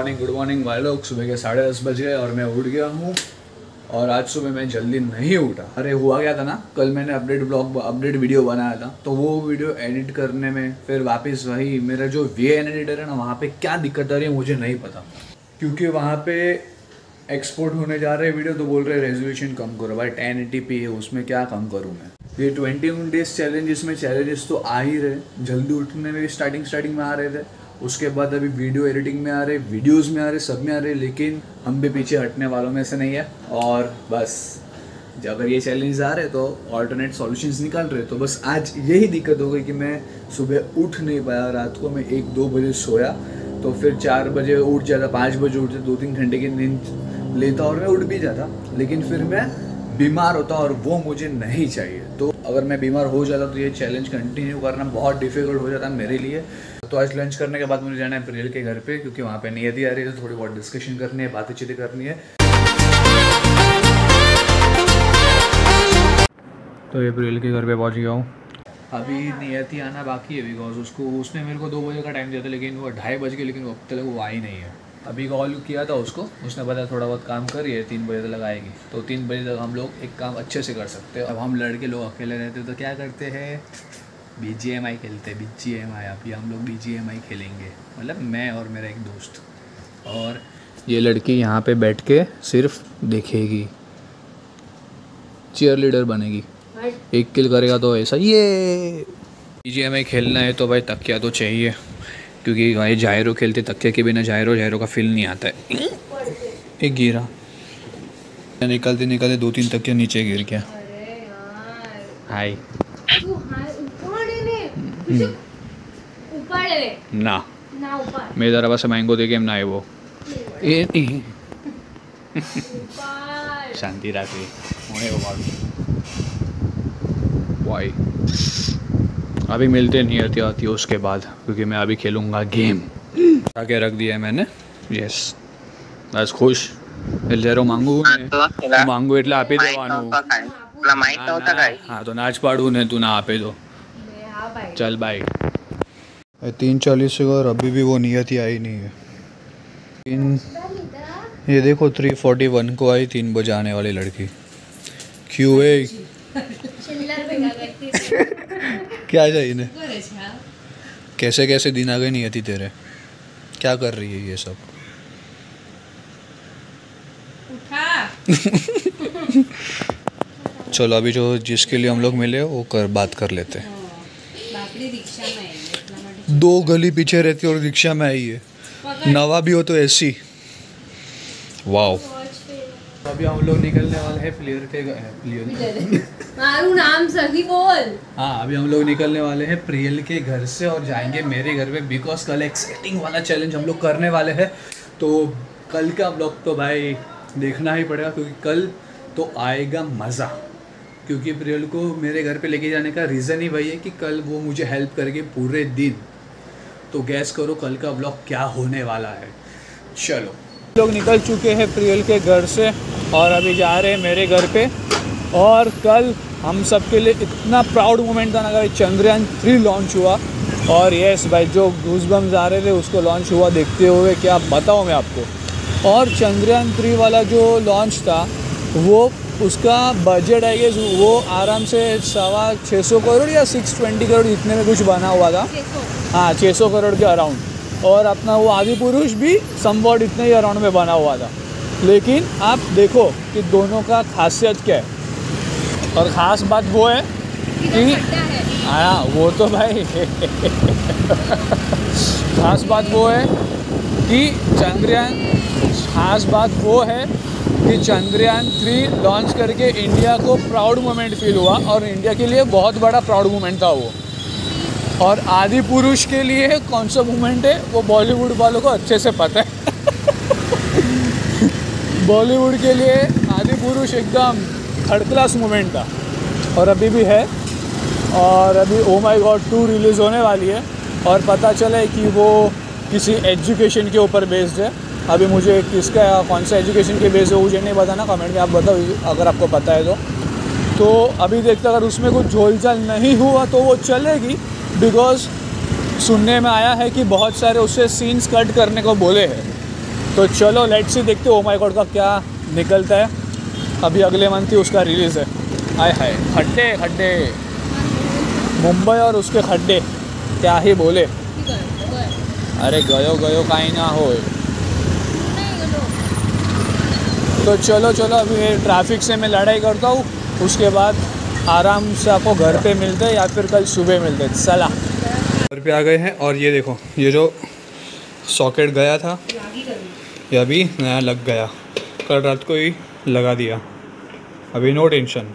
Morning good morning भाई लोग सुबह के साढ़े दस बज गए और मैं उठ गया हूँ। और आज सुबह मैं जल्दी नहीं उठा। अरे, हुआ क्या था ना? कल मैंने अपडेट ब्लॉग अपडेट वीडियो बनाया था। तो वो वीडियो एडिट करने में फिर वापस वही मेरा जो वी एन एडिटर है ना, वहाँ पे क्या दिक्कत आ रही है मुझे नहीं पता। क्योंकि वहाँ पे एक्सपोर्ट होने जा रहे वीडियो तो बोल रहे रेजोल्यूशन कम करो। भाई टेन एटी पी है, उसमें क्या कम करूँ मैं? ये ट्वेंटी वन डेज़ चैलेंजेस में चैलेंजेस तो आ ही रहे। जल्दी उठने में स्टार्टिंग स्टार्टिंग में आ रहे थे। उसके बाद अभी वीडियो एडिटिंग में आ रहे, वीडियोस में आ रहे, सब में आ रहे, लेकिन हम भी पीछे हटने वालों में से नहीं है। और बस जब अगर ये चैलेंज आ रहे तो ऑल्टरनेट सॉल्यूशंस निकाल रहे तो बस आज यही दिक्कत हो गई कि मैं सुबह उठ नहीं पाया, रात को मैं एक दो बजे सोया तो फिर चार बजे उठ जाता, पाँच बजे उठ जाता दो तीन घंटे की नींद लेता और मैं उठ भी जाता, लेकिन फिर मैं बीमार होता और वो मुझे नहीं चाहिए। तो अगर मैं बीमार हो जाता तो ये चैलेंज कंटिन्यू करना बहुत डिफ़िकल्ट हो जाता मेरे लिए। तो आज लंच करने के बाद मुझे जाना है प्रियल के घर पे, क्योंकि वहाँ पे नियति आ रही है तो थोड़ी बहुत डिस्कशन करनी है, बातें चीतें करनी है। तो ये प्रियल के घर पे पहुँच गया हूँ। अभी नियति आना बाकी है बिकॉज़ उसको, उसने मेरे को दो बजे का टाइम दिया था, लेकिन वो ढाई बज के, लेकिन अब तक वो आई नहीं है। अभी कॉल किया था उसको, उसने बताया थोड़ा बहुत काम करिए तीन बजे तक आएगी। तो तीन बजे तक हम लोग एक काम अच्छे से कर सकते हैं। अब हम लड़के लोग अकेले रहते तो क्या करते हैं? बी जी एम आई खेलते हैं बी जी एम आई अभी हम लोग बी जी एम आई खेलेंगे। मतलब मैं और मेरा एक दोस्त। और ये लड़की यहाँ पे बैठ के सिर्फ़ देखेगी। चेयर लीडर बनेगी। एक किल करेगा तो ऐसा ये! बी जी एम आई खेलना है तो भाई तकिया तो चाहिए। क्योंकि भाई जायरो खेलते तकिया के बिना जायरो जायरो का फील नहीं आता है। एक गिरा। निकलते निकलते दो तीन तकिया नीचे गिर गया। हाय ના મેં તારા પાસે માંગ્યો તે કેમ ના આવ્યો એ શાંતિ રાખવી હું એવો વાળું वाई अभी मिलते नहीं आती आती उसके बाद क्योंकि मैं अभी खेलूँगा गेम आके रख दिया है मैंने यस બસ ખુશ એટલે જ્યારે માંગુ ને માંગુ એટલે આપી દેવાનું હા તો ના જ પાડું ને તું ના આપે તો चल भाई तीन चालीस से और अभी भी वो नियत ही आई नहीं है। तीन ये देखो थ्री फोर्टी वन को आई तीन बजे आने वाली लड़की। क्यों है? क्या चाहिए इन्हें? कैसे कैसे दिन आ गए नहीं आती तेरे? क्या कर रही है ये सब? चलो अभी जो जिसके लिए हम लोग मिले वो कर बात कर लेते हैं। दो गली पीछे रहती और रिक्शा में आई है। नवा भी हो तो ऐसी। वाओ। अभी हम लोग निकलने वाले हैं प्लेयर के प्लेयर मारू नाम सही बोल। हाँ अभी हम लोग निकलने वाले हैं प्रियल के घर से और जाएँगे मेरे घर पे बिकॉज़ कल एक्साइटिंग वाला चैलेंज हम लोग करने वाले हैं। तो कल का ब्लॉग तो भाई देखना ही पड़ेगा क्योंकि कल तो आएगा मज़ा। क्योंकि प्रियल को मेरे घर पे लेके जाने का रीज़न ही वही है कि कल वो मुझे हेल्प करेगी पूरे दिन तो गैस करो कल का ब्लॉग क्या होने वाला है। चलो। लोग निकल चुके हैं प्रियल के घर से और अभी जा रहे हैं मेरे घर पे। और कल हम सब के लिए इतना प्राउड मोमेंट था ना भाई चंद्रयान थ्री लॉन्च हुआ। और यस भाई, जो घूसबम्स आ रहे थे उसको लॉन्च हुआ देखते हुए, क्या बताऊँ मैं आपको। और चंद्रयान थ्री वाला जो लॉन्च था, वो उसका बजट आई गेस वो आराम से सवा छः सौ करोड़ या सिक्स ट्वेंटी करोड़ इतने में कुछ बना हुआ था। हाँ छः सौ करोड़ के अराउंड और अपना वो आदि पुरुष भी समवॉट इतने ही अराउंड में बना हुआ था। लेकिन आप देखो कि दोनों का खासियत क्या है। और ख़ास बात वो है कि हाँ वो तो भाई। ख़ास बात वो है कि चंद्रयान, ख़ास बात वो है कि चंद्रयान थ्री लॉन्च करके इंडिया को प्राउड मोमेंट फील हुआ और इंडिया के लिए बहुत बड़ा प्राउड मोमेंट था वो। और आदि पुरुष के लिए कौन सा मोमेंट है, वो बॉलीवुड वालों को अच्छे से पता है। बॉलीवुड के लिए आदि पुरुष एकदम थर्ड क्लास मोमेंट था। और अभी भी है। और अभी ओ माई गॉड टू रिलीज़ होने वाली है। और पता चला है कि वो किसी एजुकेशन के ऊपर बेस्ड है। अभी मुझे किसका, कौन सा एजुकेशन के बेस है मुझे नहीं बताना कमेंट में आप बताओ, अगर आपको पता है तो। तो अभी देखते अगर उसमें कुछ झोलचाल नहीं हुआ तो वो चलेगी बिकॉज़ सुनने में आया है कि बहुत सारे उससे सीन्स कट करने को बोले हैं। तो चलो लेट सी देखते ओ माय गॉड का क्या निकलता है। अभी अगले मंथ ही उसका रिलीज़ है। हाय हाय, खड्डे खड्डे। मुंबई और उसके खड्डे, क्या ही बोले। अरे गयो गयो काई ना हो। तो चलो चलो, अभी ट्रैफ़िक से मैं लड़ाई करता हूँ। उसके बाद आराम से आपको घर पे मिलते या फिर कल सुबह मिलते हैं। चला घर पे आ गए हैं और ये देखो, ये जो सॉकेट गया था, ये अभी नया लग गया। कल रात को ही लगा दिया। अभी नो टेंशन